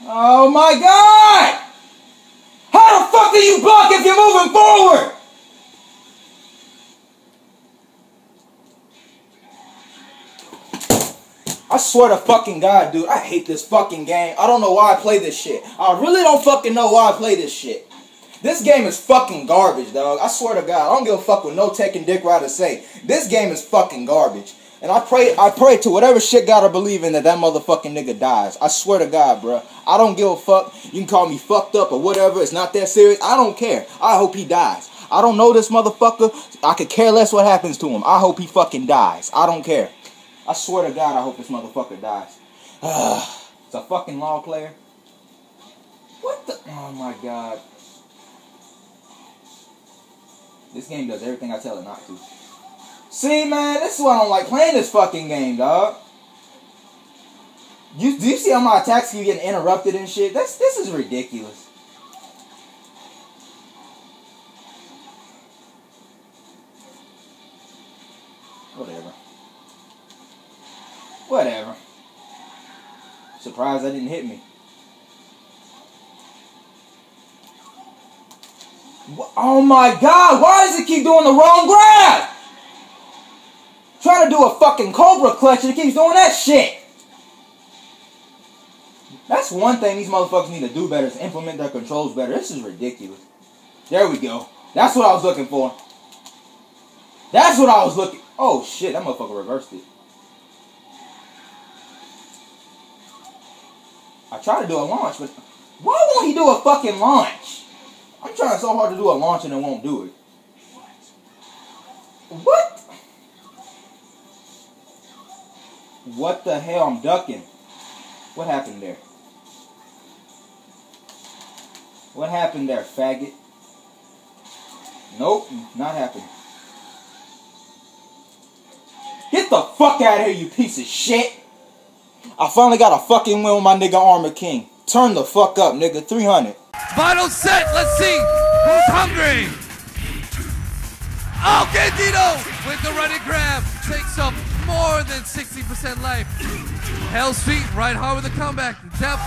S47: Oh my God! How the fuck do you block if you're moving forward? I swear to fucking God, dude, I hate this fucking game. I don't know why I play this shit. I really don't fucking know why I play this shit. This game is fucking garbage, dog. I swear to God, I don't give a fuck what no tech and dick rider say. This game is fucking garbage. And I pray, I pray to whatever shit God I believe in that that motherfucking nigga dies. I swear to God, bro. I don't give a fuck. You can call me fucked up or whatever. It's not that serious. I don't care. I hope he dies. I don't know this motherfucker. I could care less what happens to him. I hope he fucking dies. I don't care. I swear to God, I hope this motherfucker dies. it's a fucking law player. What the? Oh my God. This game does everything I tell it not to. See, man, this is why I don't like playing this fucking game, dog. You do you see how my attacks keep getting interrupted and shit? That's this is ridiculous. Whatever. Surprised that didn't hit me. Oh my god, why does it keep doing the wrong grab? Trying to do a fucking Cobra clutch and it keeps doing that shit. That's one thing these motherfuckers need to do better is implement their controls better. This is ridiculous. There we go. That's what I was looking for. That's what I was looking. Oh shit, that motherfucker reversed it. I tried to do a launch, but why won't he do a fucking launch? I'm trying so hard to do a launch and it won't do it. What? What the hell? I'm ducking. What happened there? What happened there, faggot? Nope, not happening. Get the fuck out of here, you piece of shit! I finally got a fucking win with my nigga Armor King. Turn the fuck up, nigga. 300.
S48: Final set. Let's see who's hungry. Oh, Candido with the running grab takes up more than 60% life. Hell's Feet right hard with a comeback. Depth.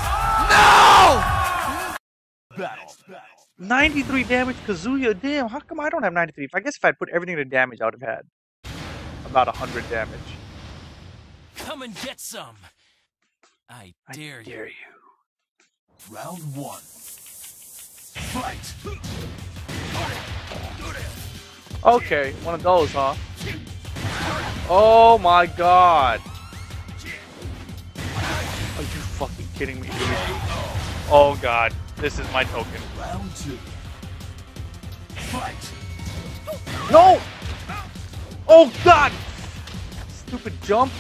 S48: No!
S28: 93 damage, Kazuya. Damn, how come I don't have 93? If I guess if I put everything to damage, I would have had about 100 damage.
S49: Come and get some. I dare,
S28: dare
S49: you.
S15: Round one. Fight.
S28: Okay, one of those, huh? Oh my god. Are you fucking kidding me, dude? Oh god, this is my token.
S15: Round two. Fight.
S28: No! Oh god! Stupid jump.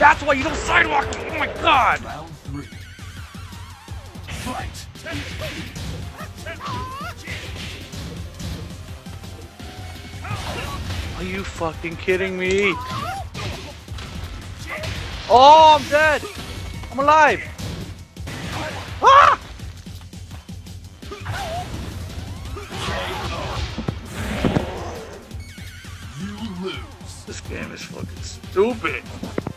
S28: That's why you don't sidewalk! Oh my god!
S15: Round three. Fight.
S28: Are you fucking kidding me? Oh, I'm dead! I'm alive! Ah!
S15: You lose.
S28: This game is fucking stupid.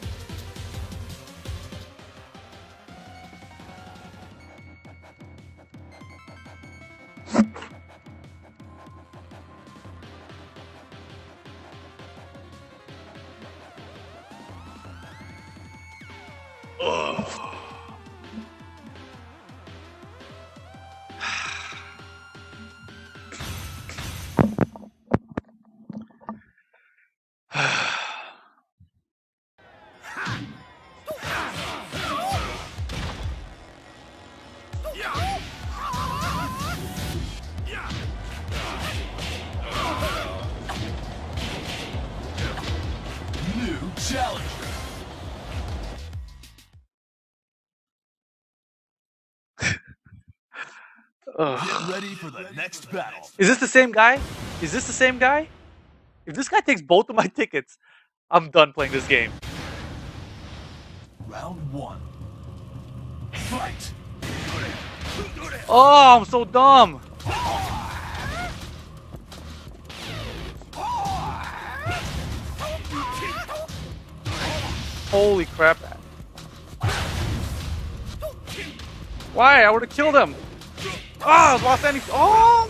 S28: challenge.
S50: Get ready for the next battle.
S28: Is this the same guy? Is this the same guy? If this guy takes both of my tickets, I'm done playing this game.
S50: Round one. Fight!
S28: Oh, I'm so dumb! Holy crap. Why? I would have killed him. Ah, oh, lost any. Oh,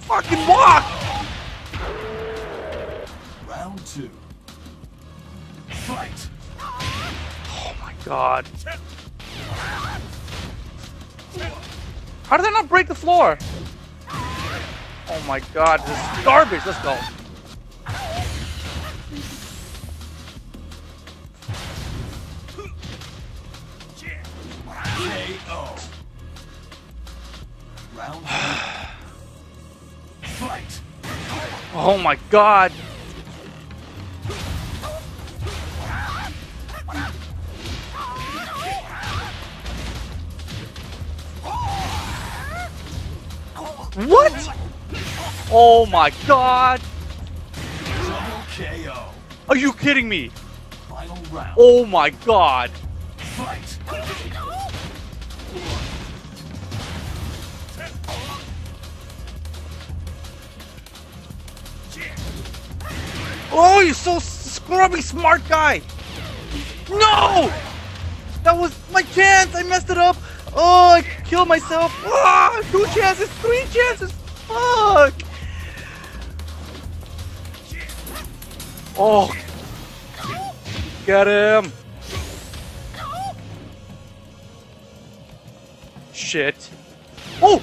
S28: fucking walk!
S50: Round two. Fight.
S28: Oh my god. How did I not break the floor? Oh my god, this is garbage. Let's go.
S50: KO. Oh. Round. Fight.
S28: Oh my god. What? Oh my god.
S50: Double KO.
S28: Are you kidding me? Oh my god. Oh, you're so scrubby smart guy. No! That was my chance. I messed it up. Oh, I killed myself. Ah, two chances, three chances. Fuck. Oh. Get him. Shit. Oh!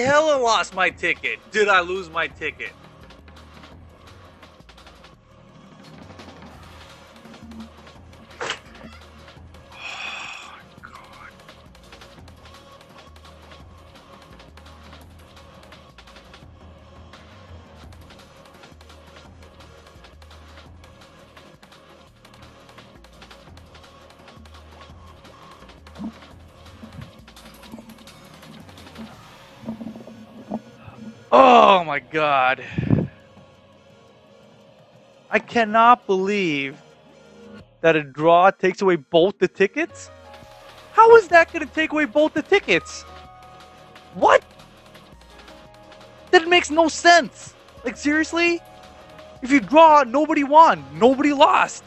S28: I hella lost my ticket. Did I lose my ticket? My god. I cannot believe that a draw takes away both the tickets? How is that going to take away both the tickets? What? That makes no sense. Like, seriously? If you draw, nobody won. Nobody lost.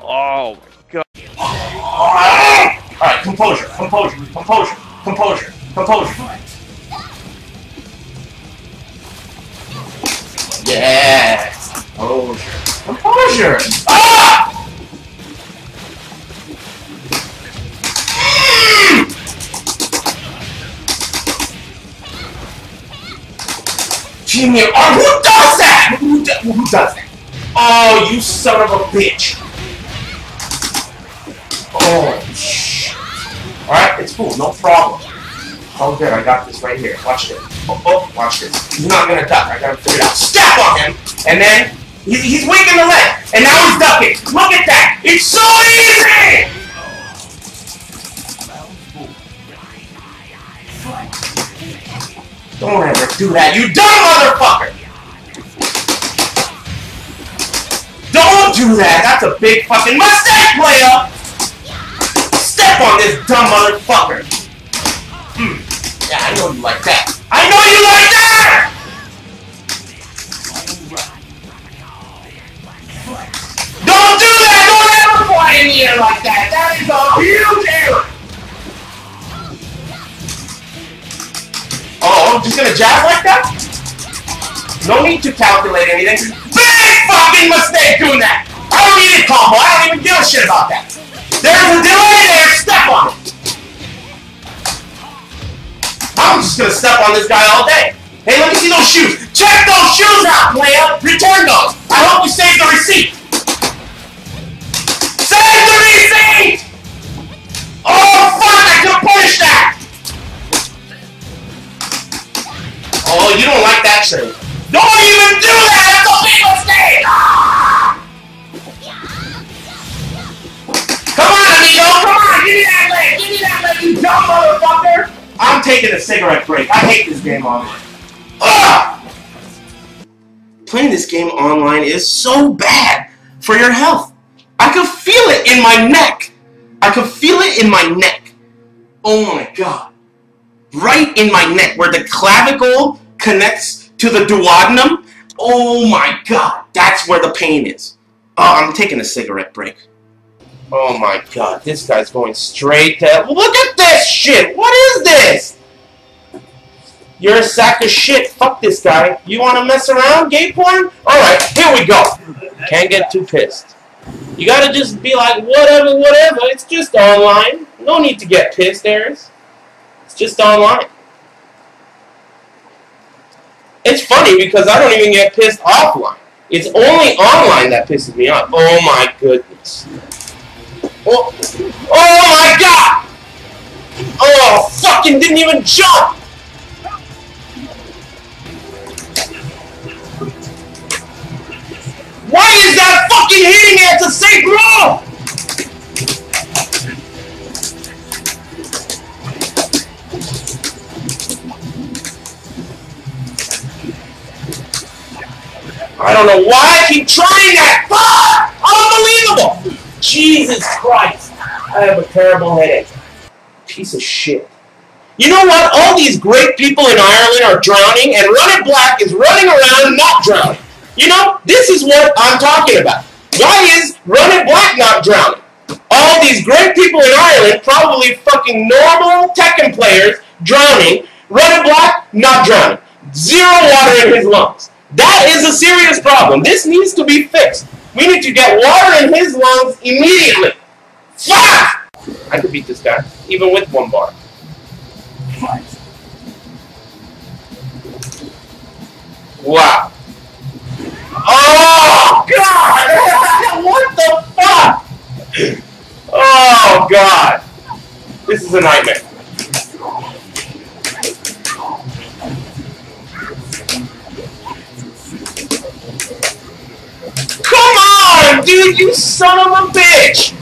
S28: Oh.
S51: Alright, composure, composure, composure, composure, composure. Yes! Composure. Composure! Ah! Jimmy, oh, who does that? Who, do, who does that? Oh, you son of a bitch! Shit. Alright, it's cool, no problem. Oh, good, I got this right here. Watch this. Oh, oh, watch this. He's not gonna duck. I gotta figure it out. Step on him! And then, he, he's weakening the leg! And now he's ducking! Look at that! It's so easy! Don't ever do that, you dumb motherfucker! Don't do that! That's a big fucking mistake, player! Step on this dumb motherfucker! Hmm. Yeah, I know you like that. I know you like that! Don't do that! Don't ever fly in the air like that! That is a huge error! Oh, I'm just gonna jab like that? No need to calculate anything. Big fucking mistake doing that! I don't need a combo, I don't even give a shit about that. There's a delay I'm just gonna step on this guy all day. Hey, let me see those shoes. Check those shoes out, player! Return those! I hope you save the receipt! Save the receipt! Oh, fuck, I can punish that! Oh, you don't like that shit. Don't even do that! That's a big mistake! Come on, amigo! Come on! Give me that leg! Give me that leg, you dumb motherfucker! I'm taking a cigarette break. I hate this game online. Playing this game online is so bad for your health. I can feel it in my neck. I can feel it in my neck. Oh my god. Right in my neck where the clavicle connects to the duodenum. Oh my god. That's where the pain is. Oh, I'm taking a cigarette break. Oh my god, this guy's going straight to... Look at this shit! What is this? You're a sack of shit. Fuck this guy. You want to mess around, gay porn? Alright, here we go. Can't get too pissed. You gotta just be like, whatever, whatever. It's just online. No need to get pissed, Aris. It's just online. It's funny because I don't even get pissed offline. It's only online that pisses me off. Oh my goodness. Oh, oh my god! Oh, fucking didn't even jump! Why is that fucking hitting at the same row? I don't know why I keep trying that! Fuck! Unbelievable! Jesus Christ! I have a terrible headache. Piece of shit. You know what? All these great people in Ireland are drowning, and Running Black is running around not drowning. You know, this is what I'm talking about. Why is Running Black not drowning? All these great people in Ireland, probably fucking normal Tekken players, drowning. Running Black, not drowning. Zero water in his lungs. That is a serious problem. This needs to be fixed. We need to get water in his lungs immediately. Fuck! I could beat this guy, even with one bar. Wow. Oh, God! what the fuck? Oh, God. This is a nightmare. Come on, dude, you son of a bitch!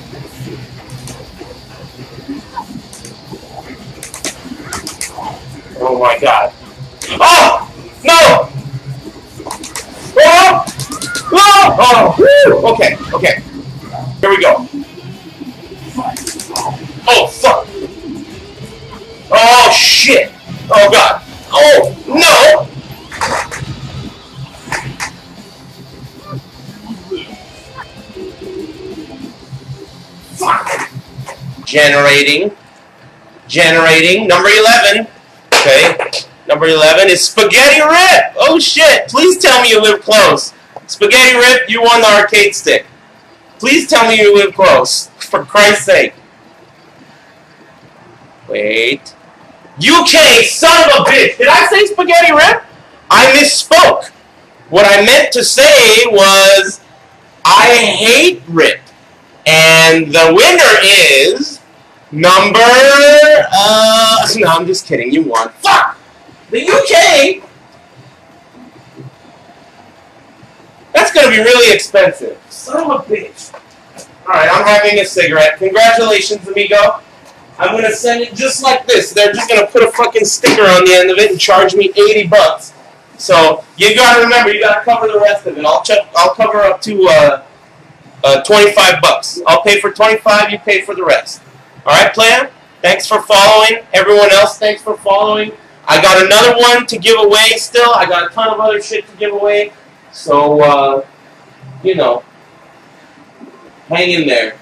S51: Oh my god. Oh! No! Oh! Oh! Oh! Okay, okay. Here we go. Oh, fuck! Oh, shit! Oh, God! Oh, no! Fuck! Generating. Generating. Number 11. Okay. Number 11 is Spaghetti Rip! Oh shit! Please tell me you live close. Spaghetti Rip, you won the arcade stick. Please tell me you live close. For Christ's sake. Wait. UK, son of a bitch! Did I say Spaghetti Rip? I misspoke. What I meant to say was, I hate Rip. And the winner is number. Uh, no, I'm just kidding. You won. Fuck. The UK. That's gonna be really expensive. Son of a bitch. All right, I'm having a cigarette. Congratulations, amigo. I'm gonna send it just like this. They're just gonna put a fucking sticker on the end of it and charge me 80 bucks. So you gotta remember, you gotta cover the rest of it. I'll check. I'll cover up to uh, uh, 25 bucks. I'll pay for 25. You pay for the rest. All right, plan. Thanks for following. Everyone else, thanks for following. I got another one to give away still. I got a ton of other shit to give away. So, uh, you know, hang in there.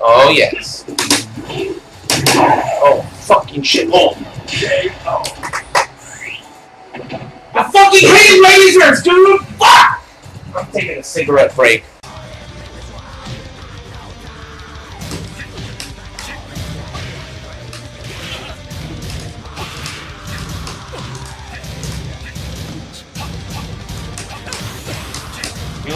S51: Oh, yes. Oh, fucking shit. Oh. I fucking hate lasers, dude! Fuck! I'm taking a cigarette break.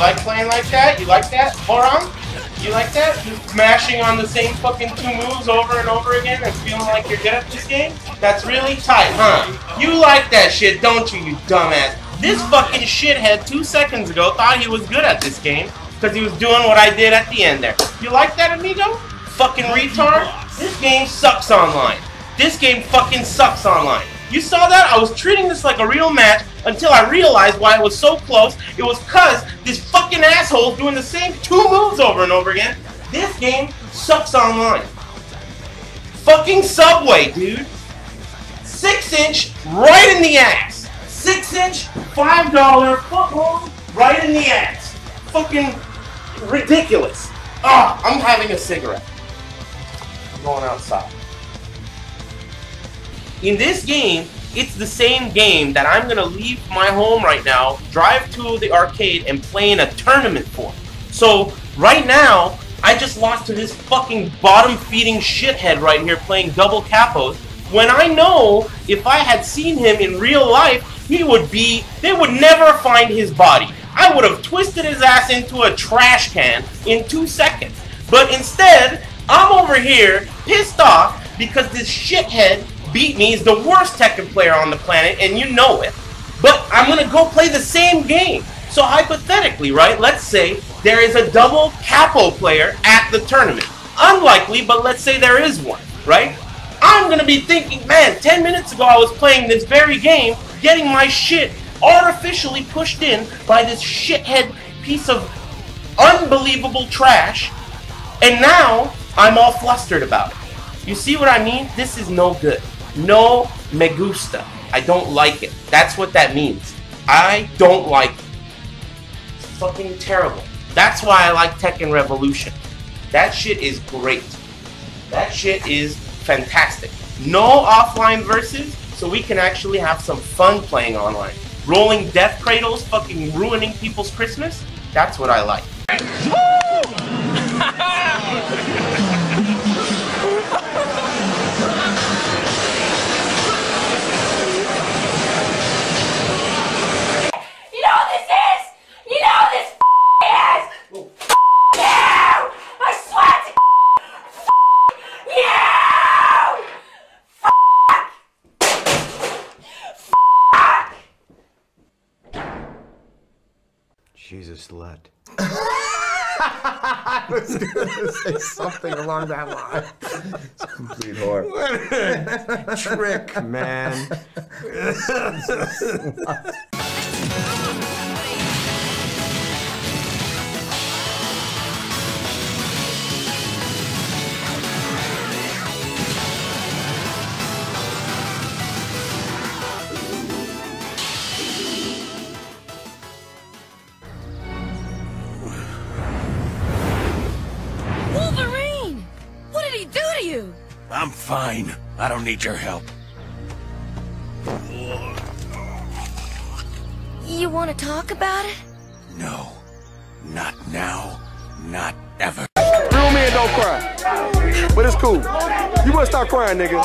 S51: Like playing like that? You like that, Boron? You like that? Mashing on the same fucking two moves over and over again and feeling like you're good at this game? That's really tight, huh? You like that shit, don't you, you dumbass? This fucking shithead two seconds ago thought he was good at this game because he was doing what I did at the end there. You like that, amigo? Fucking retard? This game sucks online. This game fucking sucks online. You saw that? I was treating this like a real match until I realized why it was so close. It was cause this fucking asshole's doing the same two moves over and over again. This game sucks online. Fucking Subway, dude. Six inch right in the ass. Six inch, five dollar football right in the ass. Fucking ridiculous. Ah, I'm having a cigarette. I'm going outside. In this game, it's the same game that I'm gonna leave my home right now, drive to the arcade, and play in a tournament for. So, right now, I just lost to this fucking bottom feeding shithead right here playing double capos. When I know if I had seen him in real life, he would be, they would never find his body. I would have twisted his ass into a trash can in two seconds. But instead, I'm over here pissed off because this shithead beat me. He's the worst Tekken player on the planet, and you know it. But I'm gonna go play the same game. So hypothetically, right? Let's say there is a double capo player at the tournament. Unlikely, but let's say there is one, right? I'm gonna be thinking, man, 10 minutes ago I was playing this very game, getting my shit artificially pushed in by this shithead piece of unbelievable trash, and now I'm all flustered about it. You see what I mean? This is no good. No me gusta. I don't like it. That's what that means. I don't like it. It's fucking terrible. That's why I like Tekken Revolution. That shit is great. That shit is fantastic. No offline versus, so we can actually have some fun playing online. Rolling death cradles, fucking ruining people's Christmas. That's what I like.
S15: You know what this is? you! I swear to you!
S52: She's a slut. I was gonna say something along that line. It's a complete whore.
S53: What a trick, man.
S49: I don't need your help.
S54: You want to talk about it?
S49: No. Not now. Not ever.
S53: Real men don't cry. But it's cool. You must stop crying, nigga.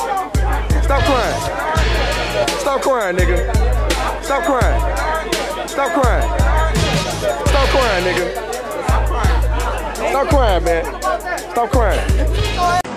S53: Stop crying. Stop crying, nigga. Stop crying. Stop crying. Stop crying, nigga. Stop crying, man. Stop crying.